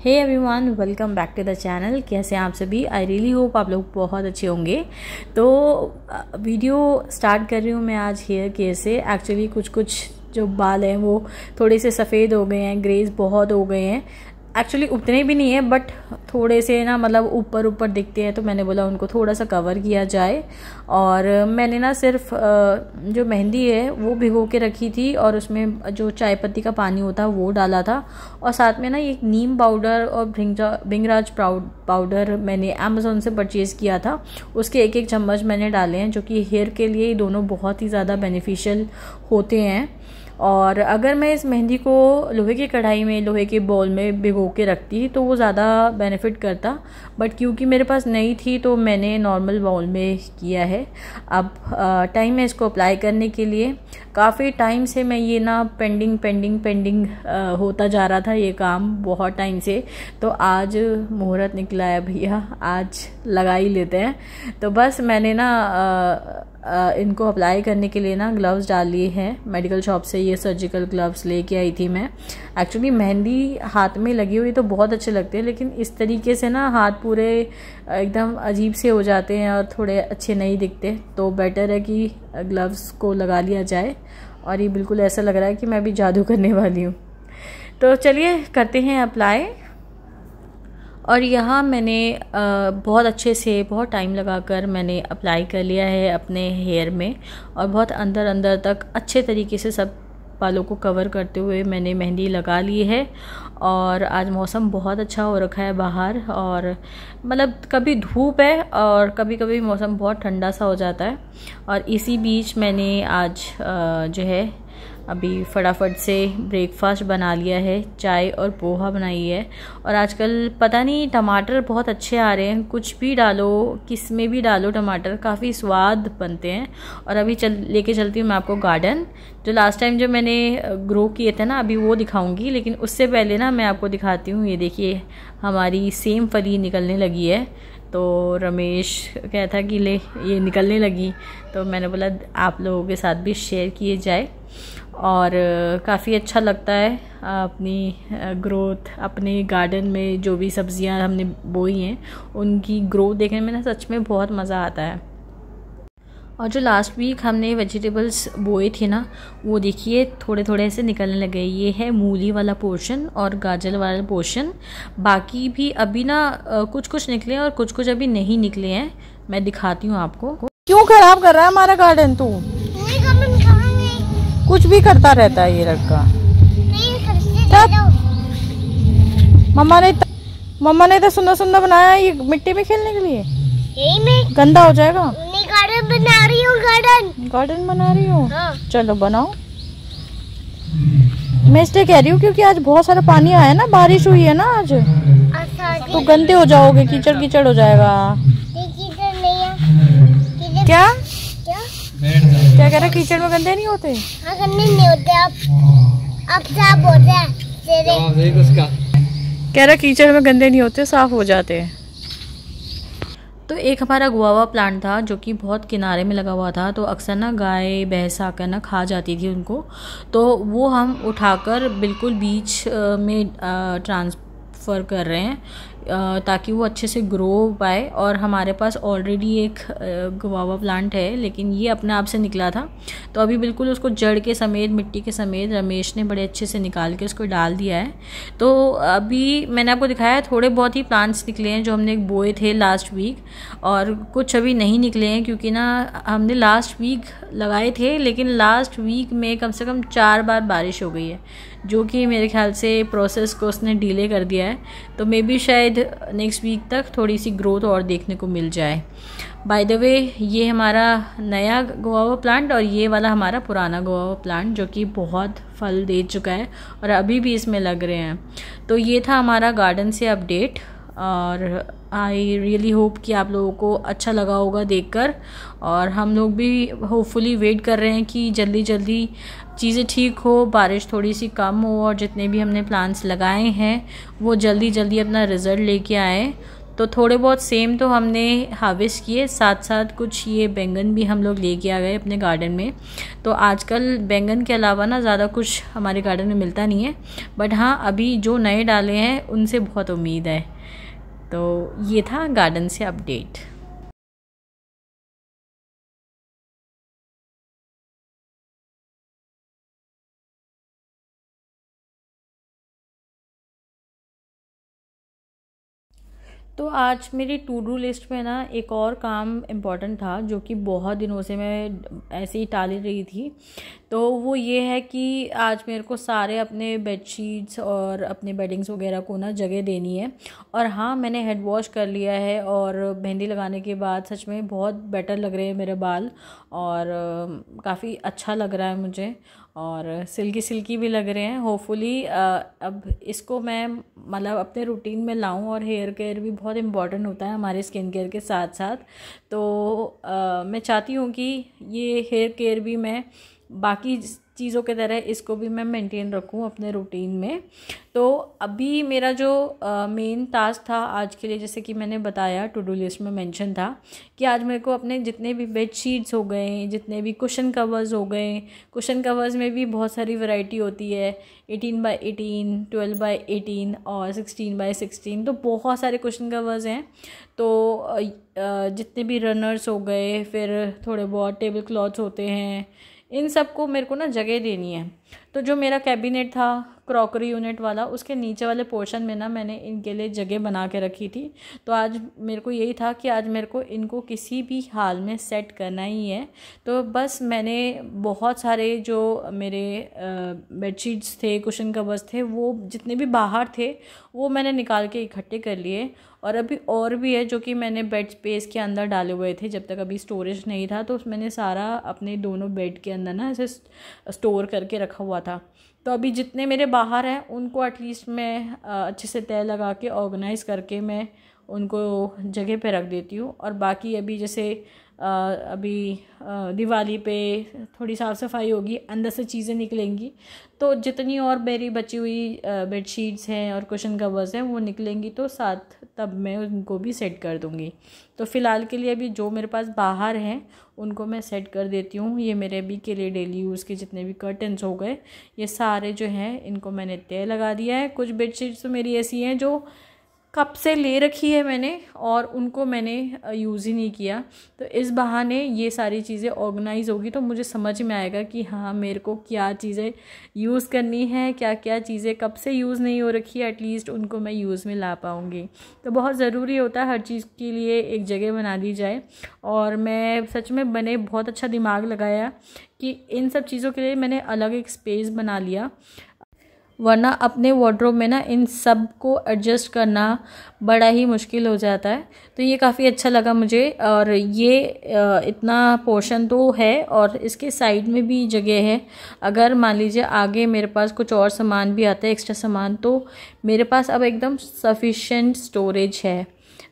Hey everyone welcome back to the channel कैसे हैं आप सभी? आई रियली होप आप लोग बहुत अच्छे होंगे। तो वीडियो स्टार्ट कर रही हूँ मैं आज हेयर केयर से। एक्चुअली कुछ कुछ जो बाल हैं वो थोड़े से सफ़ेद हो गए हैं ग्रेज बहुत हो गए हैं। एक्चुअली उतने भी नहीं है बट थोड़े से ना मतलब ऊपर ऊपर दिखते हैं तो मैंने बोला उनको थोड़ा सा कवर किया जाए। और मैंने ना सिर्फ़ जो मेहंदी है, वो भिगो के रखी थी और उसमें जो चाय पत्ती का पानी होता है वो डाला था। और साथ में ना एक नीम पाउडर और भिंगजा भिंगराज पाउडर मैंने अमेज़ोन से परचेज़ किया था। उसके एक एक चम्मच मैंने डाले हैं, जो कि हेयर के लिए दोनों बहुत ही ज़्यादा बेनिफिशियल होते हैं। और अगर मैं इस मेहंदी को लोहे की कढ़ाई में, लोहे के बॉल में भिगो के रखती तो वो ज़्यादा बेनिफिट करता। बट क्योंकि मेरे पास नहीं थी तो मैंने नॉर्मल बॉल में किया है। अब टाइम है इसको अप्लाई करने के लिए। काफ़ी टाइम से मैं ये ना पेंडिंग पेंडिंग पेंडिंग होता जा रहा था ये काम बहुत टाइम से। तो आज मुहूर्त निकला है भैया, आज लगा ही लेते हैं। तो बस मैंने ना इनको अप्लाई करने के लिए ना ग्लव्स डाल लिए हैं मेडिकल शॉप से ये सर्जिकल ग्लव्स लेके आई थी मैं। एक्चुअली मेहंदी हाथ में लगी हुई तो बहुत अच्छे लगते हैं, लेकिन इस तरीके से ना हाथ पूरे एकदम अजीब से हो जाते हैं और थोड़े अच्छे नहीं दिखते। तो बेटर है कि ग्लव्स को लगा लिया जाए और ये बिल्कुल ऐसा लग रहा है कि मैं भी जादू करने वाली हूँ। तो चलिए करते हैं अप्लाई और यहाँ मैंने बहुत अच्छे से, बहुत टाइम लगाकर मैंने अप्लाई कर लिया है अपने हेयर में और बहुत अंदर अंदर तक अच्छे तरीके से सब बालों को कवर करते हुए मैंने मेहंदी लगा ली है और आज मौसम बहुत अच्छा हो रखा है बाहर और मतलब कभी धूप है और कभी कभी मौसम बहुत ठंडा सा हो जाता है और इसी बीच मैंने आज जो है अभी फटाफट से ब्रेकफास्ट बना लिया है, चाय और पोहा बनाई है। और आजकल पता नहीं, टमाटर बहुत अच्छे आ रहे हैं। कुछ भी डालो किसमें भी डालो टमाटर, काफ़ी स्वाद बनते हैं। और अभी चल, लेके चलती हूँ मैं आपको गार्डन जो लास्ट टाइम जो मैंने ग्रो किए थे ना, अभी वो दिखाऊँगी। लेकिन उससे पहले ना मैं आपको दिखाती हूँ, ये देखिए, हमारी सेम फली निकलने लगी है। तो रमेश कहता कि ले, ये निकलने लगी। तो मैंने बोला, आप लोगों के साथ भी शेयर किए जाए। और काफ़ी अच्छा लगता है अपनी ग्रोथ अपने गार्डन में जो भी सब्ज़ियाँ हमने बोई हैं, उनकी ग्रोथ देखने में ना सच में बहुत मज़ा आता है। और जो लास्ट वीक हमने वेजिटेबल्स बोए थे ना, वो देखिए थोड़े थोड़े से निकलने लगे। ये है मूली वाला पोर्शन और गाजर वाला पोर्शन बाकी भी अभी ना कुछ कुछ निकले और कुछ कुछ अभी नहीं निकले हैं। मैं दिखाती हूँ आपको। क्यों खराब कर रहा है हमारा गार्डन तू? कुछ भी करता रहता है ये लड़का। मम्मा ने मम्मा ने तो सुंदर सुंदर बनाया ये मिट्टी में खेलने के लिए। में गंदा हो जाएगा। गार्डन बना रही हूँ गार्डन गार्डन बना रही हूँ? हाँ। चलो बनाओ। मैं इसलिए कह रही हूँ क्योंकि आज बहुत सारा पानी आया ना बारिश हुई है ना आज। अच्छा, तो गंदे हो जाओगे कीचड़ कीचड़ हो। जाएगा क्या? क्या कह रहा कीचड़ में गंदे नहीं होते? हाँ, गंदे नहीं होते। आप आप साफ़ होते हैं। कह रहा कीचड़ में गंदे नहीं होते साफ़ हो जाते हैं। तो एक हमारा गुआवा प्लांट था जो कि बहुत किनारे में लगा हुआ था तो अक्सर ना गाय भैंस आकर ना खा जाती थी उनको। तो वो हम उठाकर बिल्कुल बीच में ट्रांसफ़र कर रहे हैं। ताकि वो अच्छे से ग्रो हो पाए। और हमारे पास ऑलरेडी एक गवावा प्लांट है, लेकिन ये अपने आप से निकला था। तो अभी बिल्कुल उसको जड़ के समेत, मिट्टी के समेत रमेश ने बड़े अच्छे से निकाल के उसको डाल दिया है। तो अभी मैंने आपको दिखाया थोड़े बहुत ही प्लांट्स निकले हैं जो हमने बोए थे लास्ट वीक और कुछ अभी नहीं निकले हैं, क्योंकि ना हमने लास्ट वीक लगाए थे, लेकिन लास्ट वीक में कम से कम चार बार बारिश हो गई है, जो कि मेरे ख्याल से प्रोसेस को उसने डिले कर दिया है। तो मे बी शायद नेक्स्ट वीक तक थोड़ी सी ग्रोथ और देखने को मिल जाए। बाय द वे ये हमारा नया गोवा प्लांट और ये वाला हमारा पुराना गोवा प्लांट जो कि बहुत फल दे चुका है और अभी भी इसमें लग रहे हैं। तो ये था हमारा गार्डन से अपडेट और आई रियली होप कि आप लोगों को अच्छा लगा होगा देखकर। और हम लोग भी होपफुली वेट कर रहे हैं कि जल्दी जल्दी चीज़ें ठीक हो, बारिश थोड़ी सी कम हो और जितने भी हमने प्लान्स लगाए हैं, वो जल्दी जल्दी अपना रिज़ल्ट लेके आए। तो थोड़े बहुत सेम तो हमने हार्वेस्ट किए, साथ साथ कुछ ये बैंगन भी हम लोग लेके आ गए अपने गार्डन में। तो आजकल बैंगन के अलावा ना ज़्यादा कुछ हमारे गार्डन में मिलता नहीं है। बट हाँ अभी जो नए डाले हैं, उनसे बहुत उम्मीद है। तो ये था गार्डन से अपडेट। तो आज मेरी टू डू लिस्ट में ना एक और काम इंपॉर्टेंट था, जो कि बहुत दिनों से मैं ऐसे ही टाल रही थी। तो वो ये है कि आज मेरे को सारे अपने बेडशीट्स और अपने बेडिंग्स वगैरह को ना जगह देनी है। और हाँ मैंने हेड वॉश कर लिया है और मेहंदी लगाने के बाद सच में बहुत बेटर लग रहे हैं मेरे बाल और काफ़ी अच्छा लग रहा है मुझे। और सिल्की सिल्की भी लग रहे हैं। होपफुली अब इसको मैं मतलब अपने रूटीन में लाऊं और हेयर केयर भी बहुत इंपॉर्टेंट होता है हमारे स्किन केयर के साथ साथ तो आ, मैं चाहती हूँ कि ये हेयर केयर भी मैं बाकी चीज़ों के तरह इसको भी मैं मेंटेन रखूँ अपने रूटीन में। तो अभी मेरा जो मेन टास्क था आज के लिए, जैसे कि मैंने बताया टू डू लिस्ट में मेंशन था, कि आज मेरे को अपने जितने भी बेड शीट्स हो गए, जितने भी कुशन कवर्स हो गए कुशन कवर्स में भी बहुत सारी वैरायटी होती है eighteen by eighteen twelve by eighteen और सिक्सटीन बाई सिक्सटीन तो बहुत सारे कुशन कवर्स हैं। तो जितने भी रनर्स हो गए, फिर थोड़े बहुत टेबल क्लॉथ्स होते हैं इन सबको मेरे को ना जगह देनी है। तो जो मेरा कैबिनेट था क्रॉकरी यूनिट वाला, उसके नीचे वाले पोर्शन में ना मैंने इनके लिए जगह बना के रखी थी। तो आज मेरे को यही था कि आज मेरे को इनको किसी भी हाल में सेट करना ही है। तो बस मैंने बहुत सारे जो मेरे बेडशीट्स थे कुशन कवर्स थे, वो जितने भी बाहर थे, वो मैंने निकाल के इकट्ठे कर लिए। और अभी और भी है जो कि मैंने बेड स्पेस के अंदर डाले हुए थे, जब तक अभी स्टोरेज नहीं था तो मैंने सारा अपने दोनों बेड के अंदर ना ऐसे स्टोर करके रखा हुआ था। तो अभी जितने मेरे बाहर हैं, उनको एटलीस्ट मैं अच्छे से तय लगा के ऑर्गेनाइज़ करके मैं उनको जगह पे रख देती हूँ। और बाकी अभी जैसे अभी दिवाली पे थोड़ी साफ़ सफ़ाई होगी, अंदर से चीज़ें निकलेंगी। तो जितनी और मेरी बची हुई बेडशीट्स हैं और कुशन कवर्स हैं, वो निकलेंगी तो साथ तब मैं उनको भी सेट कर दूँगी। तो फ़िलहाल के लिए अभी जो मेरे पास बाहर हैं, उनको मैं सेट कर देती हूँ। ये मेरे अभी के लिए डेली यूज़ के जितने भी कर्टन्स हो गए, ये सारे जो हैं, इनको मैंने तय लगा दिया है। कुछ बेडशीट्स तो मेरी ऐसी हैं जो कब से ले रखी है मैंने और उनको मैंने यूज़ ही नहीं किया। तो इस बहाने ये सारी चीज़ें ऑर्गेनाइज होगी तो मुझे समझ में आएगा कि हाँ मेरे को क्या चीज़ें यूज़ करनी है क्या क्या चीज़ें कब से यूज़ नहीं हो रखी है एटलीस्ट उनको मैं यूज़ में ला पाऊँगी। तो बहुत ज़रूरी होता है हर चीज़ के लिए एक जगह बना दी जाए। और मैं सच में बने बहुत अच्छा दिमाग लगाया कि इन सब चीज़ों के लिए मैंने अलग एक स्पेस बना लिया। वरना अपने वार्ड्रोब में ना इन सबको एडजस्ट करना बड़ा ही मुश्किल हो जाता है। तो ये काफ़ी अच्छा लगा मुझे और ये इतना पोर्शन तो है और इसके साइड में भी जगह है। अगर मान लीजिए आगे मेरे पास कुछ और सामान भी आता है एक्स्ट्रा सामान तो मेरे पास अब एकदम सफिशेंट स्टोरेज है।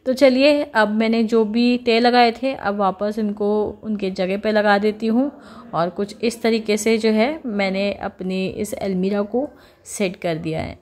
तो चलिए, अब मैंने जो भी टे लगाए थे, अब वापस इनको, उनके जगह पे लगा देती हूँ। और कुछ इस तरीके से जो है, मैंने अपनी इस अलमीरा को सेट कर दिया है।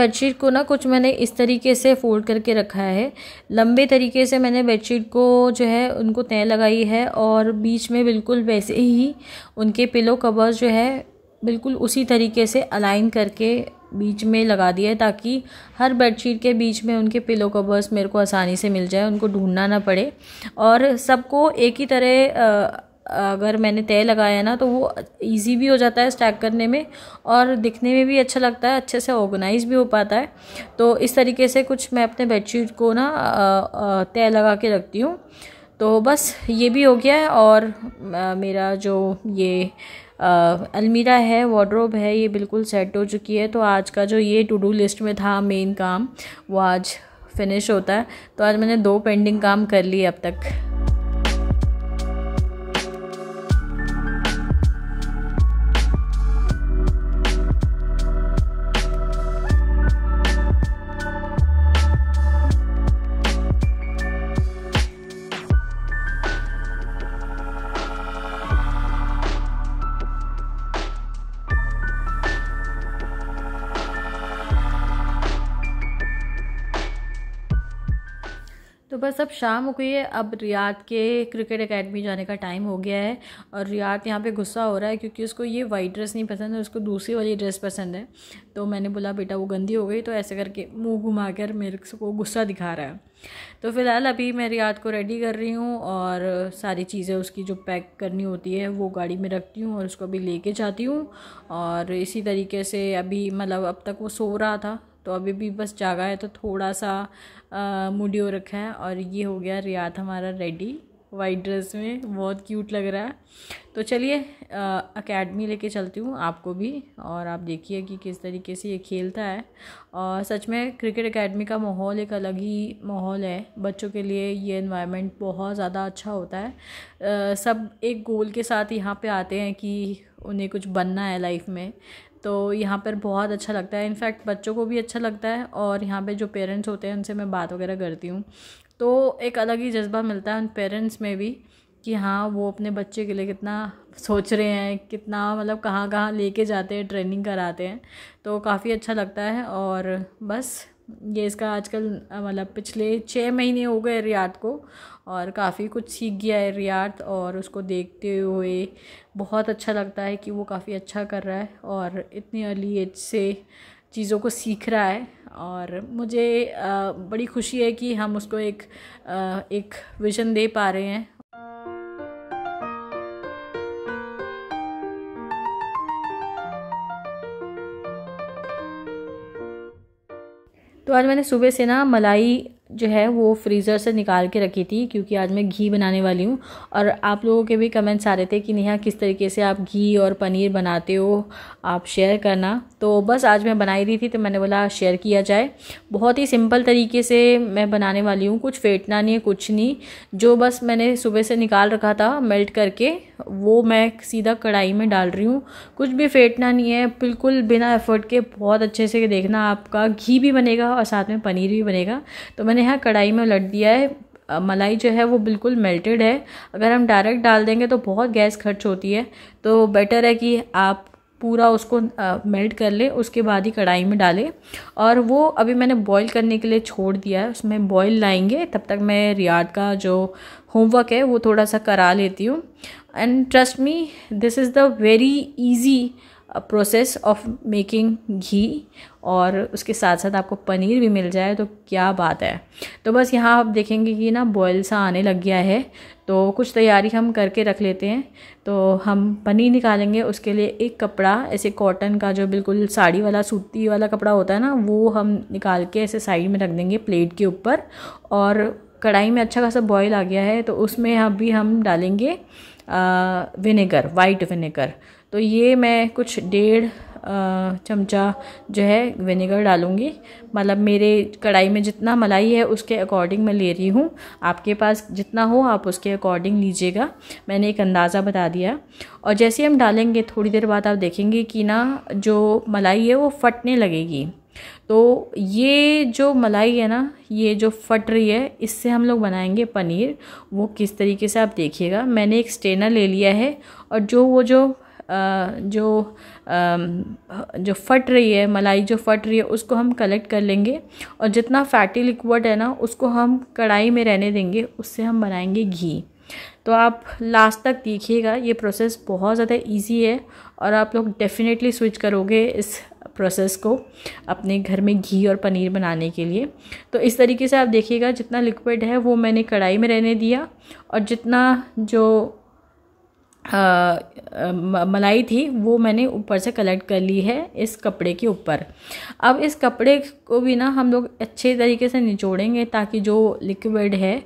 बेडशीट को ना कुछ मैंने इस तरीके से फोल्ड करके रखा है। लंबे तरीके से मैंने बेडशीट को जो है उनको तय लगाई है और बीच में बिल्कुल वैसे ही उनके पिलो कवर्स जो है बिल्कुल उसी तरीके से अलाइन करके बीच में लगा दिया है ताकि हर बेडशीट के बीच में उनके पिलो कवर्स मेरे को आसानी से मिल जाए, उनको ढूंढना ना पड़े। और सबको एक ही तरह अगर मैंने तय लगाया ना तो वो इजी भी हो जाता है स्टैक करने में और दिखने में भी अच्छा लगता है, अच्छे से ऑर्गेनाइज भी हो पाता है। तो इस तरीके से कुछ मैं अपने बेडशीट को ना तय लगा के रखती हूँ। तो बस ये भी हो गया है और मेरा जो ये अलमीरा है वार्ड्रोब है, ये बिल्कुल सेट हो चुकी है। तो आज का जो ये टू डू लिस्ट में था मेन काम, वो आज फिनिश होता है। तो आज मैंने दो पेंडिंग काम कर लिए अब तक। बस अब शाम हो गई है, अब रियाद के क्रिकेट एकेडमी जाने का टाइम हो गया है और रियाद यहाँ पे गुस्सा हो रहा है क्योंकि उसको ये वाइट ड्रेस नहीं पसंद है, उसको दूसरी वाली ड्रेस पसंद है। तो मैंने बोला, बेटा, वो गंदी हो गई तो ऐसे करके मुँह घुमा कर मेरे को गुस्सा दिखा रहा है। तो फ़िलहाल अभी मैं रियाद को रेडी कर रही हूँ और सारी चीज़ें उसकी जो पैक करनी होती है, वो गाड़ी में रखती हूँ और उसको अभी लेके जाती हूँ। और इसी तरीके से अभी मतलब अब तक वो सो रहा था। तो अभी भी बस जागा है तो थोड़ा सा मुडियो रखा है और ये हो गया रियात हमारा रेडी। वाइट ड्रेस में बहुत क्यूट लग रहा है। तो चलिए अकेडमी लेके चलती हूँ आपको भी और आप देखिए कि किस तरीके से ये खेलता है। और सच में क्रिकेट एकेडमी का माहौल एक अलग ही माहौल है। बच्चों के लिए ये इन्वायरमेंट बहुत ज़्यादा अच्छा होता है। आ, सब एक गोल के साथ यहाँ पे आते हैं कि उन्हें कुछ बनना है लाइफ में। तो यहाँ पर बहुत अच्छा लगता है। इनफैक्ट बच्चों को भी अच्छा लगता है और यहाँ पे जो पेरेंट्स होते हैं उनसे मैं बात वगैरह करती हूँ। तो एक अलग ही जज्बा मिलता है उन पेरेंट्स में भी कि हाँ वो अपने बच्चे के लिए कितना सोच रहे हैं, कितना मतलब कहाँ कहाँ लेके जाते हैं, ट्रेनिंग कराते हैं। तो काफ़ी अच्छा लगता है और बस ये इसका आजकल मतलब पिछले छः महीने हो गए रियाद को और काफ़ी कुछ सीख गया है रियाद और उसको देखते हुए बहुत अच्छा लगता है कि वो काफ़ी अच्छा कर रहा है और इतनी अर्ली एज से चीज़ों को सीख रहा है और मुझे बड़ी खुशी है कि हम उसको एक एक विज़न दे पा रहे हैं तो आज मैंने सुबह से ना मलाई जो है वो फ्रीज़र से निकाल के रखी थी, क्योंकि आज मैं घी बनाने वाली हूँ। और आप लोगों के भी कमेंट्स आ रहे थे कि नेहा, किस तरीके से आप घी और पनीर बनाते हो, आप शेयर करना। तो बस आज मैं बनाई रही थी तो मैंने बोला शेयर किया जाए। बहुत ही सिंपल तरीके से मैं बनाने वाली हूँ। कुछ फेंटना नहीं है, कुछ नहीं। जो बस मैंने सुबह से निकाल रखा था मेल्ट करके वो मैं सीधा कढ़ाई में डाल रही हूँ। कुछ भी फेंटना नहीं है। बिल्कुल बिना एफर्ट के बहुत अच्छे से देखना आपका घी भी बनेगा और साथ में पनीर भी बनेगा। तो मैंने यहाँ कढ़ाई में उलट दिया है। मलाई जो है वो बिल्कुल मेल्टेड है। अगर हम डायरेक्ट डाल देंगे तो बहुत गैस खर्च होती है। तो बेटर है कि आप पूरा उसको मेल्ट कर ले, उसके बाद ही कढ़ाई में डाले। और वो अभी मैंने बॉईल करने के लिए छोड़ दिया है, उसमें बॉईल लाएँगे, तब तक मैं रियाद का जो होमवर्क है, वो थोड़ा सा करा लेती हूँ। And trust me this is the very easy process of making ghee. और उसके साथ साथ आपको पनीर भी मिल जाए तो क्या बात है। तो बस यहाँ आप देखेंगे कि ना बॉयल सा आने लग गया है। तो कुछ तैयारी हम करके रख लेते हैं। तो हम पनीर निकालेंगे, उसके लिए एक कपड़ा, ऐसे कॉटन का जो बिल्कुल साड़ी वाला, सूती वाला कपड़ा होता है ना, वो हम निकाल के ऐसे साइड में रख देंगे प्लेट के ऊपर। और कढ़ाई में अच्छा खासा बॉयल आ गया है तो उसमें अभी हम डालेंगे विनेगर वाइट विनेगर तो ये मैं कुछ डेढ़ चमचा जो है विनेगर डालूँगी। मतलब मेरे कढ़ाई में जितना मलाई है, उसके अकॉर्डिंग मैं ले रही हूँ। आपके पास जितना हो, आप उसके अकॉर्डिंग लीजिएगा। मैंने एक अंदाज़ा बता दिया। और जैसे हम डालेंगे, थोड़ी देर बाद आप देखेंगे कि ना, जो मलाई है, वो फटने लगेगी। तो ये जो मलाई है ना, ये जो फट रही है, इससे हम लोग बनाएँगे पनीर। वो किस तरीके से आप देखिएगा। मैंने एक स्टेनर ले लिया है। और जो वो जो जो जो फट रही है, मलाई जो फट रही है, उसको हम कलेक्ट कर लेंगे और जितना फैटी लिक्विड है ना, उसको हम कढ़ाई में रहने देंगे, उससे हम बनाएँगे घी। तो आप लास्ट तक देखिएगा, ये प्रोसेस बहुत ज़्यादा इजी है और आप लोग डेफिनेटली स्विच करोगे इस प्रोसेस को अपने घर में घी और पनीर बनाने के लिए। तो इस तरीके से आप देखिएगा, जितना लिक्विड है, वो मैंने कढ़ाई में रहने दिया और जितना जो मलाई थी, वो मैंने ऊपर से कलेक्ट कर ली है इस कपड़े के ऊपर। अब इस कपड़े को भी ना हम लोग अच्छे तरीके से निचोड़ेंगे ताकि जो लिक्विड है,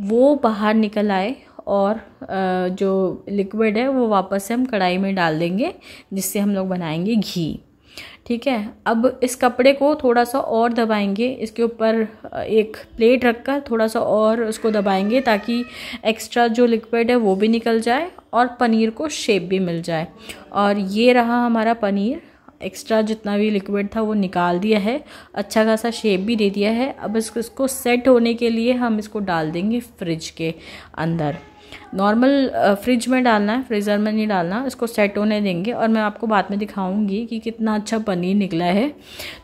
वो बाहर निकल आए और जो लिक्विड है, वो वापस से हम कढ़ाई में डाल देंगे, जिससे हम लोग बनाएँगे घी। ठीक है? अब इस कपड़े को थोड़ा सा और दबाएँगे। इसके ऊपर एक प्लेट रखकर थोड़ा सा और उसको दबाएँगे ताकि एक्स्ट्रा जो लिक्विड है वो भी निकल जाए और पनीर को शेप भी मिल जाए। और ये रहा हमारा पनीर। एक्स्ट्रा जितना भी लिक्विड था वो निकाल दिया है। अच्छा खासा शेप भी दे दिया है। अब इसको इसको सेट होने के लिए हम इसको डाल देंगे फ्रिज के अंदर। नॉर्मल फ्रिज में डालना है फ्रीज़र में नहीं डालना, इसको सेट होने देंगे और मैं आपको बाद में दिखाऊँगी कि कितना अच्छा पनीर निकला है।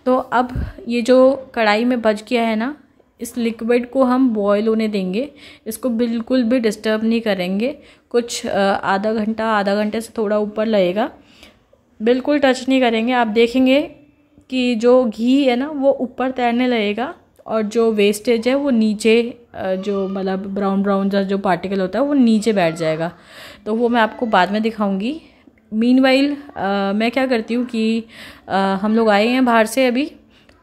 तो अब ये जो कढ़ाई में बच गया है ना, इस लिक्विड को हम बॉयल होने देंगे। इसको बिल्कुल भी डिस्टर्ब नहीं करेंगे। कुछ आधा घंटा, आधा घंटे से थोड़ा ऊपर लगेगा। बिल्कुल टच नहीं करेंगे। आप देखेंगे कि जो घी है ना, वो ऊपर तैरने लगेगा। और जो वेस्टेज है वो नीचे जो मतलब ब्राउन ब्राउन सा जो पार्टिकल होता है वो नीचे बैठ जाएगा। तो वो मैं आपको बाद में दिखाऊँगी। मीन वाइल मैं क्या करती हूँ कि आ, हम लोग आए हैं बाहर से अभी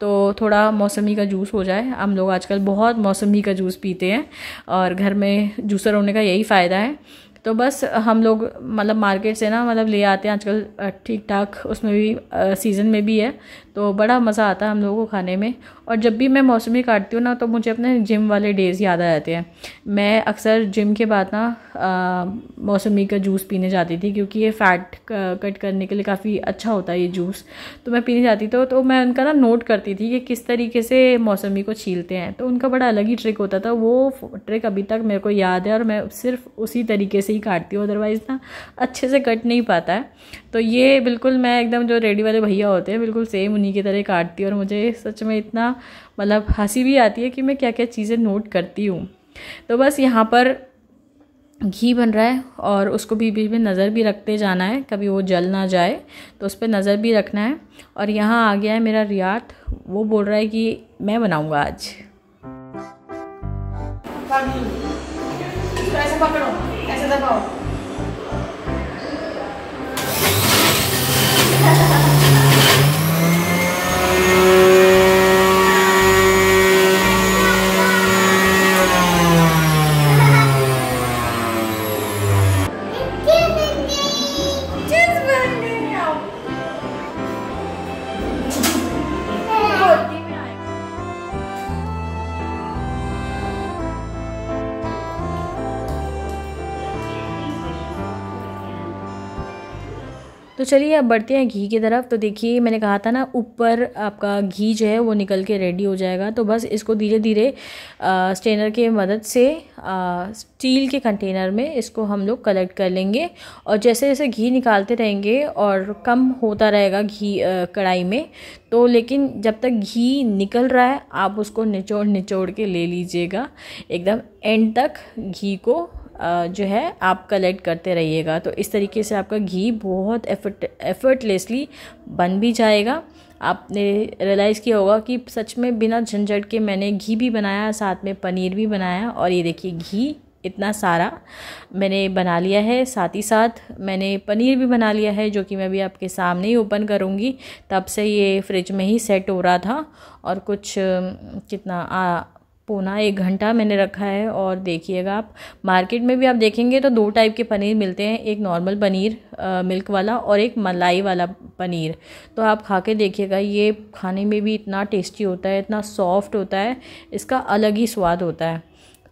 तो थोड़ा मौसमी का जूस हो जाए। हम लोग आजकल बहुत मौसमी का जूस पीते हैं और घर में जूसर होने का यही फ़ायदा है। तो बस हम लोग मतलब मार्केट से ना मतलब ले आते हैं आजकल ठीक ठाक। उसमें भी सीज़न में भी है तो बड़ा मज़ा आता है हम लोगों को खाने में। और जब भी मैं मौसमी काटती हूँ ना तो मुझे अपने जिम वाले डेज़ याद आ जाते हैं। मैं अक्सर जिम के बाद ना मौसमी का जूस पीने जाती थी, क्योंकि ये फ़ैट कट करने के लिए काफ़ी अच्छा होता है ये जूस तो मैं पीने जाती थी तो मैं उनका ना नोट करती थी कि किस तरीके से मौसमी को छीलते हैं। तो उनका बड़ा अलग ही ट्रिक होता था। वो ट्रिक अभी तक मेरे को याद है और मैं सिर्फ़ उसी तरीके से ही काटती हूँ अदरवाइज़ ना अच्छे से कट नहीं पाता है। तो ये बिल्कुल मैं एकदम जो रेडी वाले भैया होते हैं, बिल्कुल सेम उन्हीं की तरह काटती हूँ और मुझे सच में इतना मतलब हँसी भी आती है कि मैं क्या क्या चीज़ें नोट करती हूँ। तो बस यहाँ पर घी बन रहा है और उसको भी बीच में नज़र भी रखते जाना है, कभी वो जल ना जाए तो उस पर नज़र भी रखना है। और यहाँ आ गया है मेरा रियात, वो बोल रहा है कि मैं बनाऊँगा आज। ऐसे पकड़ो, ऐसे दबाओ। तो चलिए अब बढ़ते हैं घी की तरफ़। तो देखिए, मैंने कहा था ना, ऊपर आपका घी जो है वो निकल के रेडी हो जाएगा। तो बस इसको धीरे धीरे स्टेनर के मदद से स्टील के कंटेनर में इसको हम लोग कलेक्ट कर लेंगे। और जैसे जैसे घी निकालते रहेंगे और कम होता रहेगा घी कढ़ाई में तो लेकिन जब तक घी निकल रहा है, आप उसको निचोड़ निचोड़ के ले लीजिएगा। एकदम एंड तक घी को जो है आप कलेक्ट करते रहिएगा। तो इस तरीके से आपका घी बहुत एफर्ट एफर्टलेसली बन भी जाएगा। आपने रियलाइज़ किया होगा कि सच में बिना झंझट के मैंने घी भी बनाया साथ में पनीर भी बनाया और ये देखिए घी इतना सारा मैंने बना लिया है। साथ ही साथ मैंने पनीर भी बना लिया है जो कि मैं भी आपके सामने ही ओपन करूँगी। तब से ये फ्रिज में ही सेट हो रहा था और कुछ कितना आ, पौना एक घंटा मैंने रखा है और देखिएगा आप मार्केट में भी आप देखेंगे तो दो टाइप के पनीर मिलते हैं एक नॉर्मल पनीर आ, मिल्क वाला और एक मलाई वाला पनीर। तो आप खा के देखिएगा ये खाने में भी इतना टेस्टी होता है इतना सॉफ्ट होता है इसका अलग ही स्वाद होता है।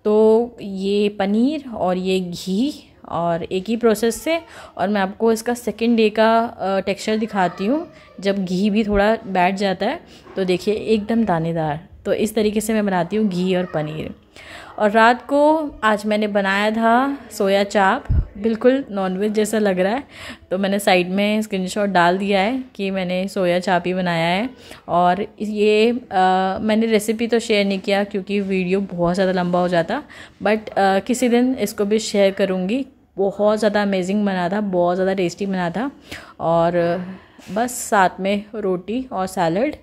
तो ये पनीर और ये घी और एक ही प्रोसेस से और मैं आपको इसका सेकेंड डे का टेक्सचर दिखाती हूँ। जब घी भी थोड़ा बैठ जाता है तो देखिए एकदम दानेदार। तो इस तरीके से मैं बनाती हूँ घी और पनीर। और रात को आज मैंने बनाया था सोया चाप बिल्कुल नॉनवेज जैसा लग रहा है। तो मैंने साइड में स्क्रीनशॉट डाल दिया है कि मैंने सोया चाप ही बनाया है। और ये आ, मैंने रेसिपी तो शेयर नहीं किया क्योंकि वीडियो बहुत ज़्यादा लंबा हो जाता। बट आ, किसी दिन इसको भी शेयर करूँगी। बहुत ज़्यादा अमेजिंग बना था बहुत ज़्यादा टेस्टी बना था। और बस साथ में रोटी और सैलड।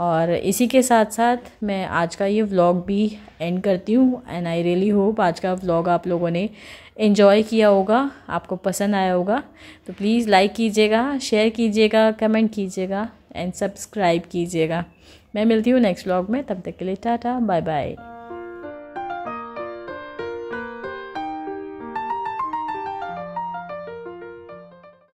और इसी के साथ साथ मैं आज का ये व्लॉग भी एंड करती हूँ। एंड आई रियली होप आज का व्लॉग आप लोगों ने इन्जॉय किया होगा, आपको पसंद आया होगा। तो प्लीज़ लाइक कीजिएगा शेयर कीजिएगा कमेंट कीजिएगा एंड सब्सक्राइब कीजिएगा। मैं मिलती हूँ नेक्स्ट व्लॉग में, तब तक के लिए टाटा बाय बाय